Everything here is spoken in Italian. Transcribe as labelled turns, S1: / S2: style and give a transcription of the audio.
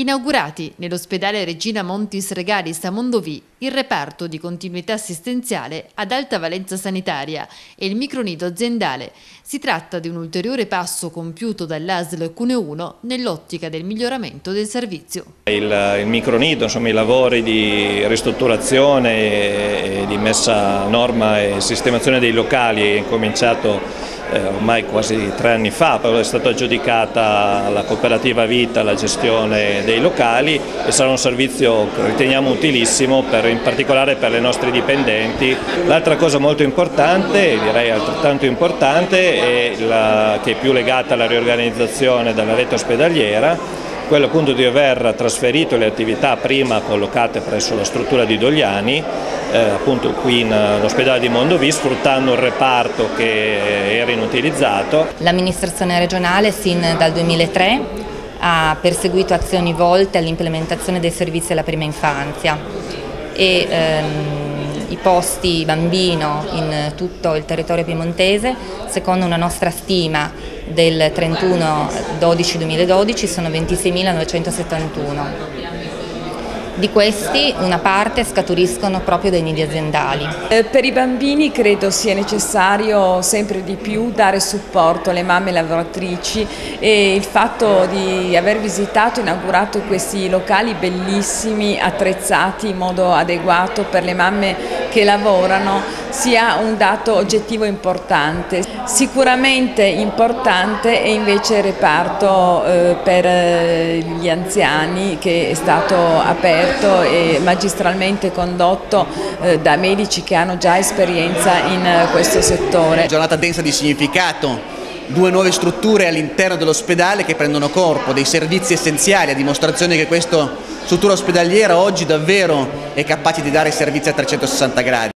S1: Inaugurati nell'ospedale Regina Montis Regalis a Mondovì il reparto di continuità assistenziale ad alta valenza sanitaria e il micronido aziendale. Si tratta di un ulteriore passo compiuto dall'ASL Cuneo 1 nell'ottica del miglioramento del servizio.
S2: Il, il micronido, insomma i lavori di ristrutturazione e di messa a norma e sistemazione dei locali è cominciato eh, ormai quasi tre anni fa, però è stata aggiudicata alla cooperativa Vita la gestione dei locali e sarà un servizio che riteniamo utilissimo per, in particolare per le nostre dipendenti. L'altra cosa molto importante, direi altrettanto importante, la, che è più legata alla riorganizzazione della rete ospedaliera, quello appunto di aver trasferito le attività prima collocate presso la struttura di Dogliani, eh, appunto qui all'ospedale eh, di Mondovì, sfruttando un reparto che era inutilizzato.
S3: L'amministrazione regionale sin dal 2003 ha perseguito azioni volte all'implementazione dei servizi alla prima infanzia e ehm, i posti bambino in tutto il territorio piemontese, secondo una nostra stima del 31-12-2012 sono 26.971. Di questi una parte scaturiscono proprio dai nidi aziendali.
S4: Eh, per i bambini credo sia necessario sempre di più dare supporto alle mamme lavoratrici e il fatto di aver visitato e inaugurato questi locali bellissimi, attrezzati in modo adeguato per le mamme che lavorano sia un dato oggettivo importante. Sicuramente importante è invece il reparto eh, per eh, gli anziani che è stato aperto e magistralmente condotto eh, da medici che hanno già esperienza in questo settore.
S5: Giornata densa di significato due nuove strutture all'interno dell'ospedale che prendono corpo, dei servizi essenziali, a dimostrazione che questa struttura ospedaliera oggi davvero è capace di dare servizi a 360 gradi.